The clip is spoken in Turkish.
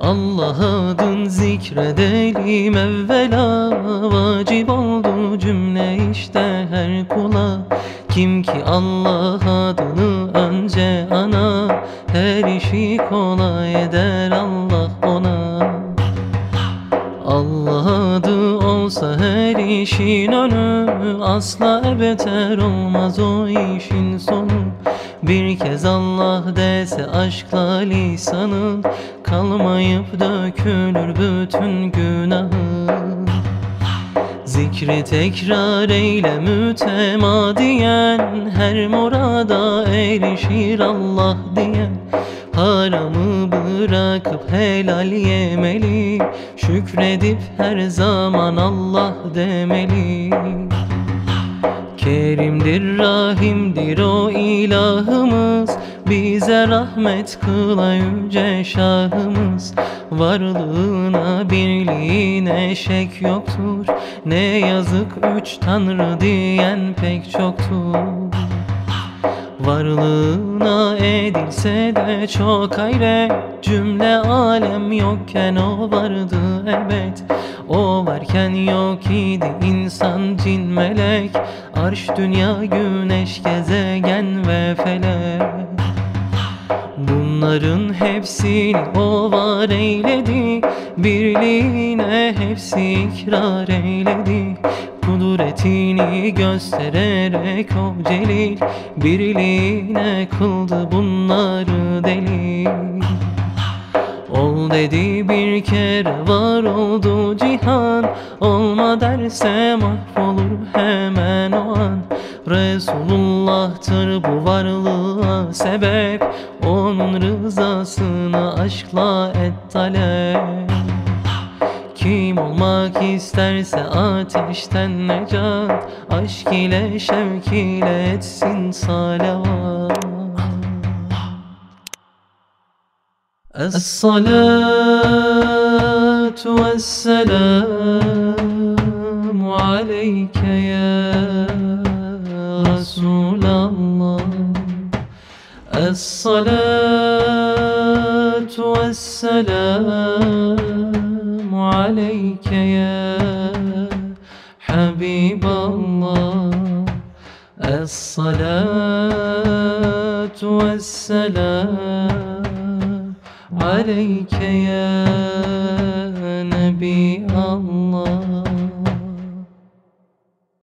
Allah adın zikredelim evvela Vacip oldu cümle işte her kula. Kim ki Allah adını önce ana Her işi kolay eder Allah olsa her işin önü Asla beter olmaz o işin sonu. Bir kez Allah dese aşkla lisanın Kalmayıp dökülür bütün günahı. Zikri tekrar eyle mütemadiyen Her murada erişir Allah diyen. Haramı bırakıp helal yemeli Şükredip her zaman Allah demeli. Kerimdir, rahimdir o ilahımız Bize rahmet kıla yüce şahımız. Varlığına birliğine şek yoktur Ne yazık üç tanrı diyen pek çoktur Varlığına edilse de çok hayret Cümle alem yokken o vardı evet O varken yok idi insan cin melek. Arş dünya güneş gezegen ve felek. Bunların hepsini o var eyledi. Birliğine hepsi ikrar eyledi Kudretini göstererek o celil Birliğine kıldı bunları delil. Ol dedi bir kere var oldu cihan Olma derse mahvolur hemen o an. Resulullah'tır bu varlığa sebep Onun rızasını aşkla et talep kim olmak isterse ateşten necat Aşk ile şevk ile etsin salavat. Es-salatu ve-selamu aleyke ya Resulallah. Es-salatu ve-selamu عليك يا حبيب الله. الصلاة والسلام عليك يا نبي الله.